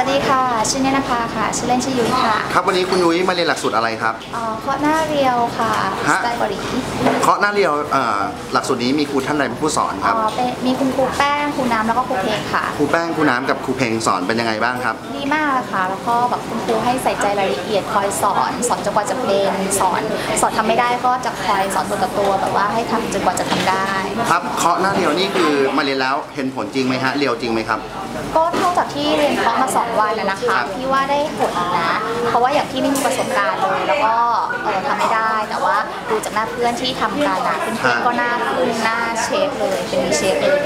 สวัสดีค่ะ ชื่อเนนภาค่ะ ชื่อเล่นชื่อยุ้ยค่ะครับวันนี้คุณยุ้ยมาเรียนหลักสูตรอะไรครับเอ่อเคาะหน้าเรียวค่ะฮะสไตล์เกาหลีเคาะหน้าเรียวเอ่อหลักสูตรนี้มีครูท่านใดเป็นผู้สอนคเอ่รับอเป็นมีคุณครูแป้งครูน้ำแล้วก็ครูเพลงค่ะ ครูแป้งครูน้ำกับครูเพลงสอนเป็นยังไงบ้างครับ ดีมากเลยค่ะ แล้วก็แบบคุณครูให้ใส่ใจรายละเอียดคอยสอน สอนจนกว่าจะเป็นสอน สอนทำไม่ได้ก็จะคอยสอนตัวต่อตัวแบบว่าให้ทำจนกว่าจะทำได้ ครับเคาะหน้าเรียวนี่คือมาเรียนแล้วเห็นผลจริงไหมฮะเรียวจริงไหมครับ ก็เท่าจากที่เรียนเคาะมาสองวันนะนะครัคะบพี่ว่าได้ผลนะ เพราะว่าอย่างที่ไม่มีประสบการณ์เลยแล้วก็เออทำไม่ได้ แต่ว่าดูจากหน้าเพื่อนที่ทำกันนะเพื่อนๆก็หน้าขึ้นหน้าเชฟเลยเป็นมีเชฟเลย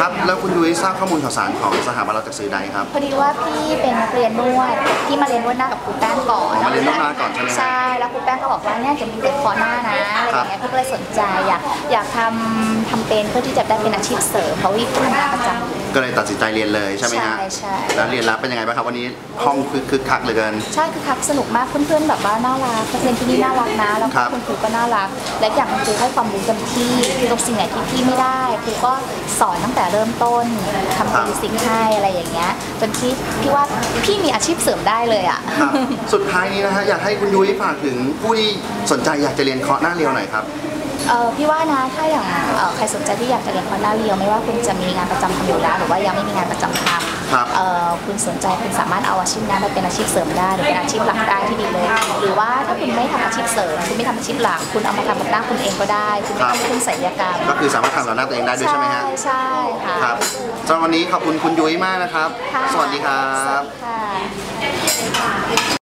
ครับ แล้วคุณยุ้ยทราบข้อมูลข่าวสารของสถาบันเราจากสื่อใดครับ พอดีว่าพี่เป็นนักเรียนนวดที่มาเรียนนวดหน้ากับครูแป้งก่อนอ๋อมาเรียนนวดหน้าก่อนใช่ไหมฮะใช่แล้วครูแป้งก็บอกว่าเนี่ยจะมีเด็กคอหน้านะ อะไรอย่างเงี้ยพี่ก็เลยสนใจอยากอยากทำทำเป็นเพื่อที่จะได้เป็นอาชีพเสริมเพราะวิพี่ทำงานประจำ ก็เลยตัดสินใจเรียนเลยใช่ไหมฮะใช่ใช่ แล้วเรียนแล้วเป็นยังไงบ้างครับวันนี้ห้องคึกคึกคักเหลือเกิน ใช่คือคักสนุกมากเพื่อนๆแบบว่าน่ารักนักเรียนที่นี่น่ารักนะแล้วครัก็บคุณครูก็น่ารัก และอย่างครูให้ความรู้เต็มที่ตรงสิ่งไหนที่พี่ไม่ได้ครูก็สอนตั้งแต่เริ่มต้นทำเป็นสิ่งให้อะไรอย่างเงี้ยจนที่พี่ว่าพี่มีอาชีพเสริมได้เลยอะ ครับสุดท้ายนี้นะฮะอยากให้คุณยุ้ยฝากถึงผู้ที่สนใจอยากจะเรียนเคาะหน้าเรียวหน่อยครับเออพี่ว่านะถ้าอย่างเอ่อใครสนใจที่อยากจะเรียนคอนด้าเรียวไม่ว่าคุณจะมีงานประจำทำอยู่แล้วหรือว่ายังไม่มีงานประจำทครับำเออคุณสนใจคุณสามารถเอาอาชีพนั้นไปเป็นอาชีพเสริมได้หรือเป็นอาชีพหลักได้ที่ดีเลย หรือว่าถ้าคุณไม่ทำอาชีพเสริมคุณไม่ทำอาชีพหลักคุณเอามาทำกับหน้าคุณเองก็ได้ คุณไม่ต้องพึ่งศัลยกรรมก็คือสามารถทำกับหน้าตัวเองได้ด้วยใช่ไหมฮะใช่ค่ะครับสำหรับวันนี้ขอบคุณคุณยุ้ยมากนะครับ ค่ะสวัสดีครัสวับ สดีค่ะ